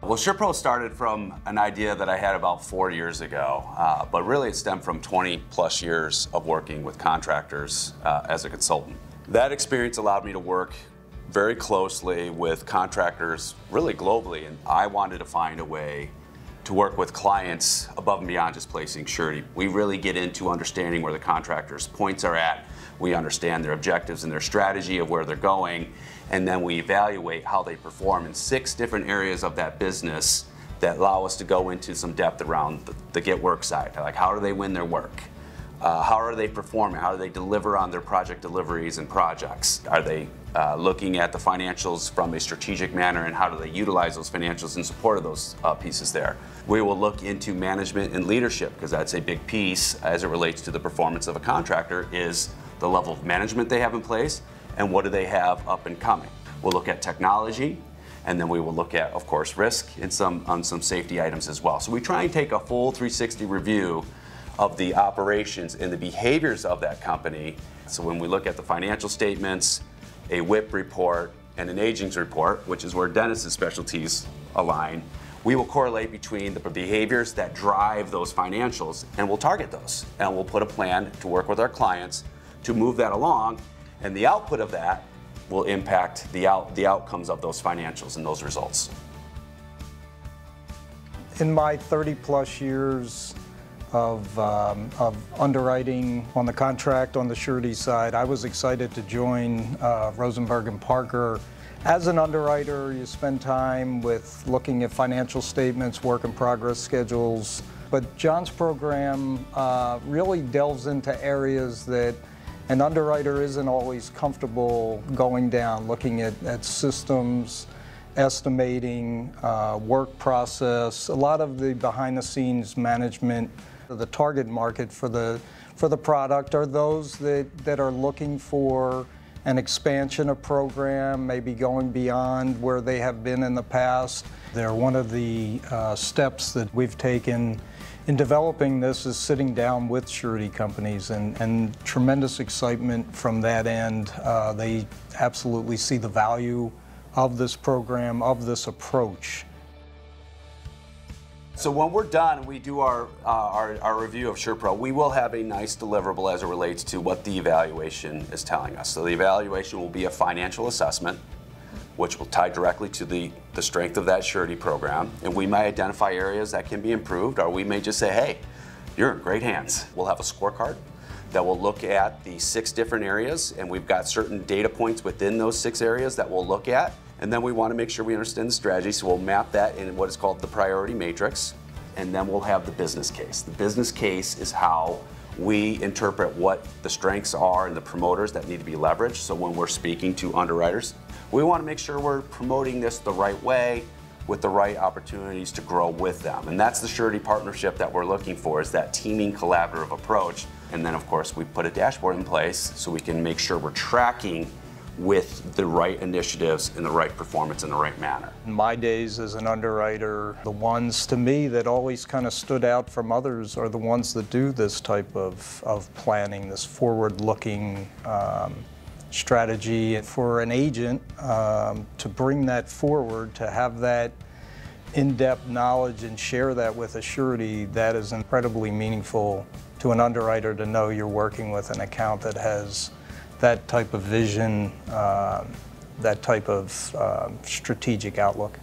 Well, SurePro started from an idea that I had about four years ago, uh, but really it stemmed from 20 plus years of working with contractors uh, as a consultant. That experience allowed me to work very closely with contractors really globally, and I wanted to find a way to work with clients above and beyond just placing surety. We really get into understanding where the contractor's points are at. We understand their objectives and their strategy of where they're going, and then we evaluate how they perform in six different areas of that business that allow us to go into some depth around the, the get work side. Like how do they win their work? Uh, how are they performing? How do they deliver on their project deliveries and projects? Are they uh, looking at the financials from a strategic manner and how do they utilize those financials in support of those uh, pieces there? We will look into management and leadership because that's a big piece as it relates to the performance of a contractor is the level of management they have in place and what do they have up and coming. We'll look at technology, and then we will look at, of course, risk and some on some safety items as well. So we try and take a full 360 review of the operations and the behaviors of that company. So when we look at the financial statements, a WIP report, and an agings report, which is where Dennis's specialties align, we will correlate between the behaviors that drive those financials and we'll target those. And we'll put a plan to work with our clients to move that along and the output of that will impact the, out, the outcomes of those financials and those results. In my 30 plus years of, um, of underwriting on the contract on the surety side, I was excited to join uh, Rosenberg and Parker. As an underwriter, you spend time with looking at financial statements, work in progress schedules, but John's program uh, really delves into areas that an underwriter isn't always comfortable going down, looking at, at systems, estimating, uh, work process, a lot of the behind the scenes management. The target market for the, for the product are those that, that are looking for an expansion of program, maybe going beyond where they have been in the past. They're one of the uh, steps that we've taken in developing this is sitting down with surety companies and, and tremendous excitement from that end. Uh, they absolutely see the value of this program, of this approach. So when we're done, we do our, uh, our, our, review of SurePro, we will have a nice deliverable as it relates to what the evaluation is telling us. So the evaluation will be a financial assessment which will tie directly to the, the strength of that surety program. And we may identify areas that can be improved, or we may just say, hey, you're in great hands. We'll have a scorecard that will look at the six different areas, and we've got certain data points within those six areas that we'll look at. And then we want to make sure we understand the strategy, so we'll map that in what is called the priority matrix, and then we'll have the business case. The business case is how we interpret what the strengths are and the promoters that need to be leveraged. So when we're speaking to underwriters, we want to make sure we're promoting this the right way with the right opportunities to grow with them. And that's the surety partnership that we're looking for is that teaming collaborative approach. And then of course we put a dashboard in place so we can make sure we're tracking with the right initiatives and the right performance in the right manner. In my days as an underwriter, the ones to me that always kind of stood out from others are the ones that do this type of, of planning, this forward-looking um, strategy for an agent um, to bring that forward, to have that in-depth knowledge and share that with a surety, that is incredibly meaningful to an underwriter to know you're working with an account that has that type of vision, uh, that type of uh, strategic outlook.